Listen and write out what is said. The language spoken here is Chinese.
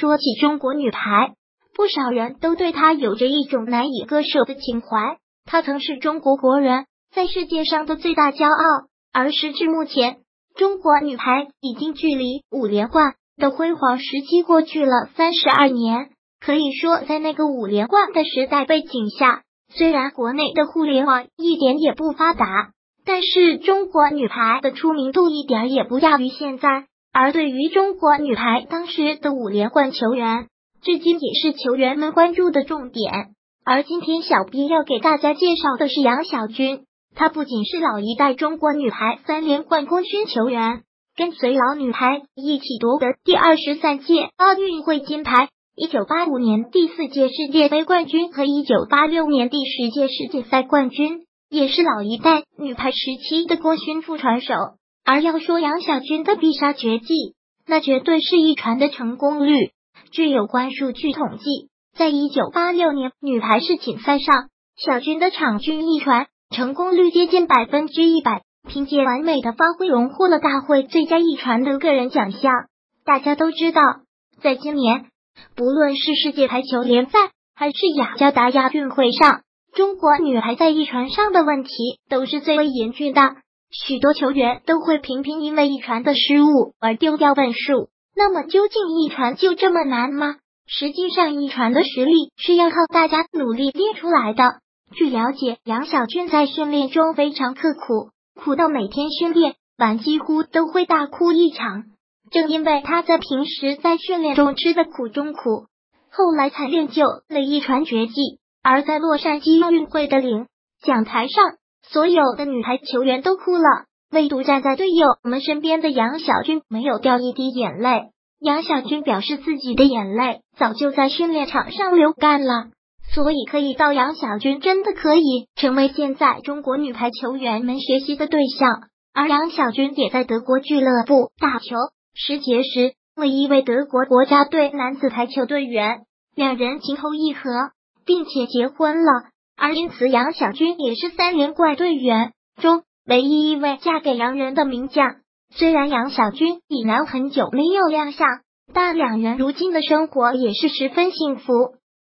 说起中国女排，不少人都对她有着一种难以割舍的情怀。她曾是中国国人在世界上的最大骄傲，而时至目前，中国女排已经距离五连冠的辉煌时期过去了三十二年。可以说，在那个五连冠的时代背景下，虽然国内的互联网一点也不发达，但是中国女排的出名度一点也不亚于现在。而对于中国女排当时的五连冠球员，至今也是球员们关注的重点。而今天小 B 要给大家介绍的是杨晓军，她不仅是老一代中国女排三连冠功勋球员，跟随老女排一起夺得第二十三届奥运会金牌。一九八五年第四届世界杯冠军和一九八六年第十届世界赛冠军，也是老一代女排时期的功勋副传手。而要说杨小军的必杀绝技，那绝对是一传的成功率。据有关数据统计，在一九八六年女排世锦赛上，小军的场均一传成功率接近百分之一百，凭借完美的发挥，荣获了大会最佳一传的个人奖项。大家都知道，在今年。不论是世界排球联赛还是雅加达亚运会上，中国女排在一传上的问题都是最为严峻的。许多球员都会频频因为一传的失误而丢掉分数。那么，究竟一传就这么难吗？实际上，一传的实力是要靠大家努力练出来的。据了解，杨晓军在训练中非常刻苦，苦到每天训练完几乎都会大哭一场。正因为他在平时在训练中吃的苦中苦，后来才练就了一传绝技。而在洛杉矶奥运会的领奖台上，所有的女排球员都哭了，唯独站在队友们身边的杨晓军没有掉一滴眼泪。杨晓军表示自己的眼泪早就在训练场上流干了，所以可以到杨晓军真的可以成为现在中国女排球员们学习的对象。而杨晓军也在德国俱乐部打球。时结识了一位德国国家队男子排球队员，两人情投意合，并且结婚了。而因此，杨晓军也是三连冠队员中唯一一位嫁给洋人的名将。虽然杨晓军已然很久没有亮相，但两人如今的生活也是十分幸福。